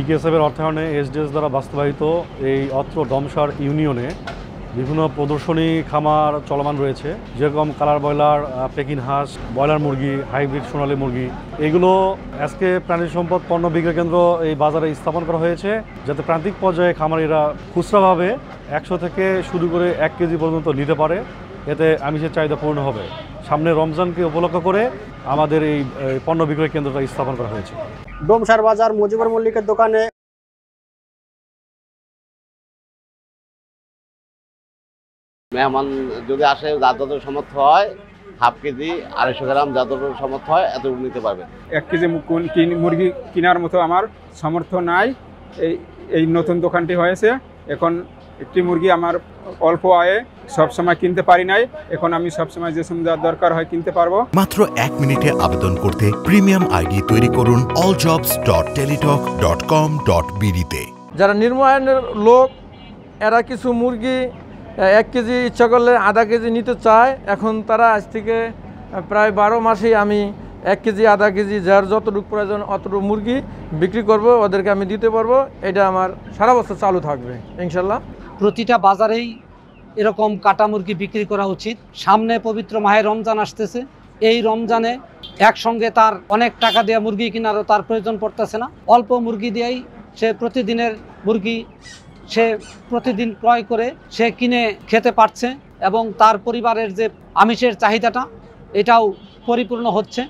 টিকেএসএফ এর অর্থায়নে এসডিএস দ্বারা বাস্তবায়িত এই অত্র ডমসার ইউনিয়নে বিভিন্ন প্রদর্শনী, খামার চলমান রয়েছে। যেরকম কালার ব্রয়লার পেকিন হাঁস, ব্রয়লার মুরগি, হাইব্রিড সোনালী মুরগি। এগুলো আজকে প্রাণী সম্পদ পণ্য বিক্রয় কেন্দ্র এই বাজারে স্থাপন করা হয়েছে, যাতে প্রান্তিক পর্যায়ে খামারিরা খুচরাভাবে একশো থেকে শুরু করে এক কেজি পর্যন্ত নিতে পারে। এতে আমিষের চাহিদা পূর্ণ হবে। সামনে রমজানকে উপলক্ষ করে আমাদের এই পণ্য বিক্রয় কেন্দ্রটা স্থাপন করা হয়েছে। ডোমসার বাজার মুজিবুর মল্লিকের দোকানে মেহমান যদি আসে যাদবের সমর্থ হয় হাফ কেজি আড়াইশো গ্রাম যাদবের সমর্থ হয় এত নিতে পারবে এক কেজি মুরগি কেনার মতো আমার সামর্থ্য নাই। এই এই নতুন দোকানটি হয়েছে। এখন একটি মুরগি আমার অল্প আয়ে সবসময় কিনতে পারি নাই। এখন আমি সবসময় যে সময় যা দরকার হয় কিনতে পারব। মাত্র এক মিনিটে আবেদন করতে প্রিমিয়াম আইডি তৈরি করুন all jobs dot Teletalk dot com dot বিডিতে যারা নির্মাণের লোক এরা কিছু মুরগি এক কেজি ইচ্ছা করলে আধা কেজি নিতে চায়। এখন তারা আজ থেকে প্রায় বারো মাসেই আমি এক কেজি আধা কেজি যার যতটুকু প্রয়োজন অতটুকু মুরগি বিক্রি করব ওদেরকে আমি দিতে পারব। এটা আমার সারা বছর চালু থাকবে ইনশাল্লাহ। প্রতিটা বাজারেই এরকম কাটা মুরগি বিক্রি করা উচিত। সামনে পবিত্র মাহে রমজান আসতেছে। এই রমজানে একসঙ্গে তার অনেক টাকা দেওয়া মুরগি কেনারও তার প্রয়োজন পড়তেছে না। অল্প মুরগি দিয়েই সে প্রতিদিনের মুরগি সে প্রতিদিন ক্রয় করে সে কিনে খেতে পারছে এবং তার পরিবারের যে আমিষের চাহিদাটা, এটাও পরিপূর্ণ হচ্ছে।